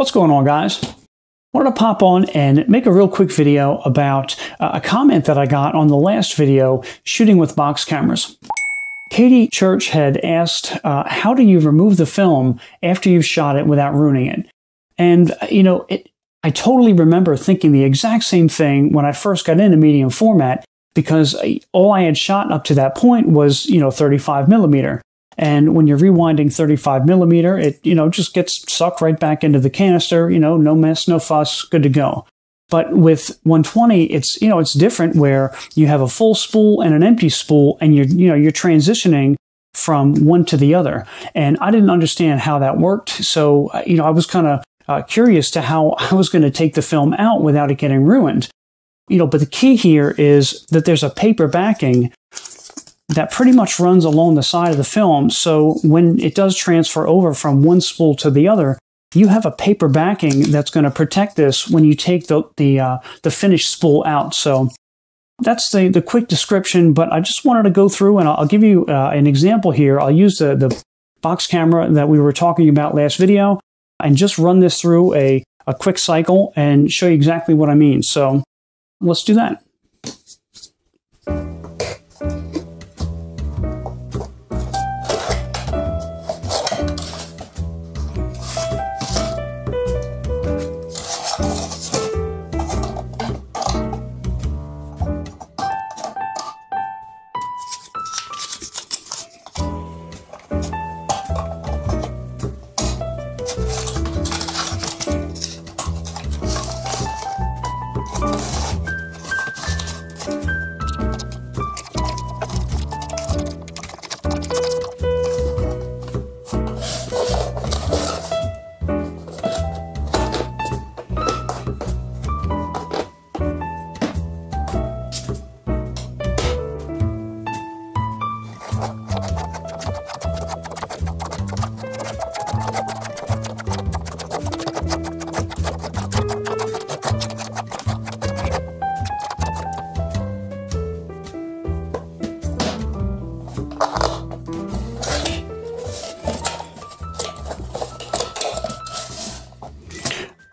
What's going on, guys? Wanted to pop on and make a real quick video about uh, a comment that I got on the last video, shooting with box cameras. Katie Church had asked, uh, how do you remove the film after you've shot it without ruining it? And, uh, you know, it, I totally remember thinking the exact same thing when I first got into medium format because all I had shot up to that point was, you know, 35 millimeter. And when you're rewinding 35 millimeter, it, you know, just gets sucked right back into the canister, you know, no mess, no fuss, good to go. But with 120, it's, you know, it's different where you have a full spool and an empty spool and you're, you know, you're transitioning from one to the other. And I didn't understand how that worked. So, you know, I was kind of uh, curious to how I was going to take the film out without it getting ruined. You know, but the key here is that there's a paper backing that pretty much runs along the side of the film. So when it does transfer over from one spool to the other, you have a paper backing that's going to protect this when you take the the, uh, the finished spool out. So that's the, the quick description, but I just wanted to go through and I'll, give you uh, an example here. I'll use the, the box camera that we were talking about last video and just run this through a, a quick cycle and show you exactly what I mean. So let's do that.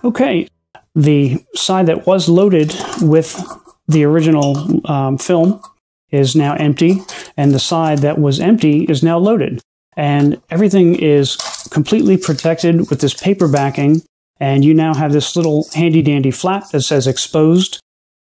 Okay, the side that was loaded with the original um, film is now empty, and the side that was empty is now loaded. And everything is completely protected with this paper backing, and you now have this little handy dandy flap that says exposed,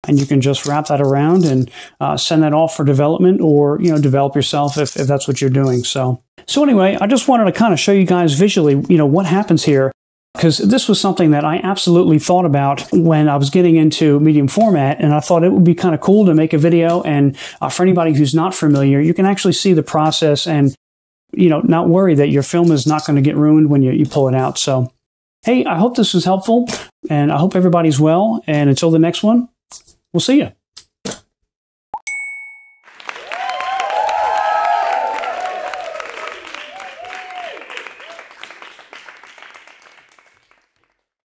and you can just wrap that around and uh, send that off for development or you know develop yourself if, if that's what you're doing so so anyway i just wanted to kind of show you guys visually you know what happens here because this was something that I absolutely thought about when I was getting into medium format, and I thought it would be kind of cool to make a video. And uh, for anybody who's not familiar, you can actually see the process and you know not worry that your film is not going to get ruined when you, you pull it out. So, hey, I hope this was helpful, and I hope everybody's well. And until the next one, we'll see you.